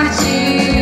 partir.